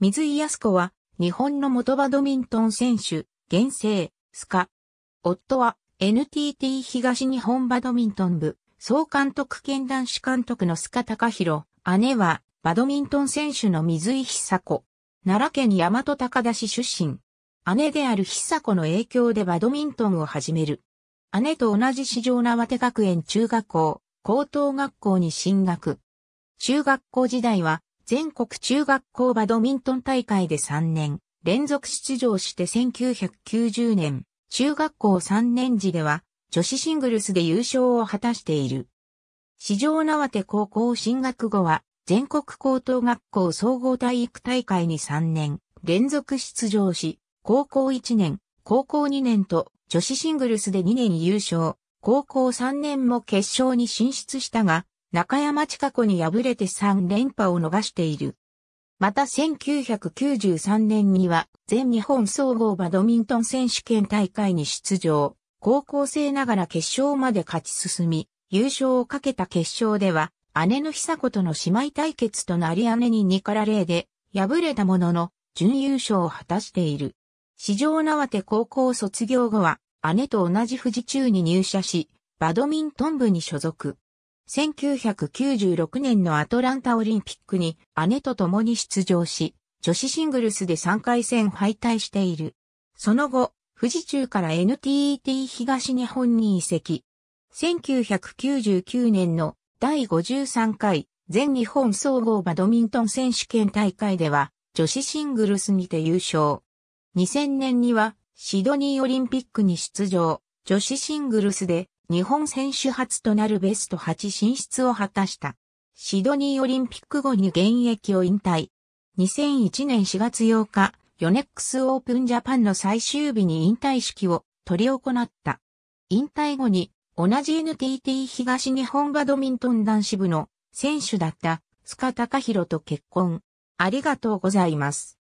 水井康子は、日本の元バドミントン選手、現世、スカ。夫は、NTT 東日本バドミントン部、総監督兼男子監督のスカ隆弘。姉は、バドミントン選手の水井久子。奈良県大和高田市出身。姉である久子の影響でバドミントンを始める。姉と同じ市場縄手学園中学校、高等学校に進学。中学校時代は全国中学校バドミントン大会で3年連続出場して1990年、中学校3年時では女子シングルスで優勝を果たしている。市場縄手高校進学後は全国高等学校総合体育大会に3年連続出場し、高校1年、高校2年と女子シングルスで2年優勝、高校3年も決勝に進出したが、中山千佳子に敗れて3連覇を逃している。また1993年には全日本総合バドミントン選手権大会に出場。高校生ながら決勝まで勝ち進み、優勝をかけた決勝では、姉の久子との姉妹対決となり姉に2から0で敗れたものの、準優勝を果たしている。市場縄手高校卒業後は、姉と同じ富士中に入社し、バドミントン部に所属。1996年のアトランタオリンピックに姉と共に出場し、女子シングルスで3回戦敗退している。その後、富士中から NTT 東日本に移籍。1999年の第53回全日本総合バドミントン選手権大会では女子シングルスにて優勝。2000年にはシドニーオリンピックに出場。女子シングルスで日本選手初となるベスト8進出を果たした。シドニーオリンピック後に現役を引退。2001年4月8日、ヨネックスオープンジャパンの最終日に引退式を取り行った。引退後に同じ NTT 東日本バドミントン男子部の選手だったスカタカヒロと結婚。ありがとうございます。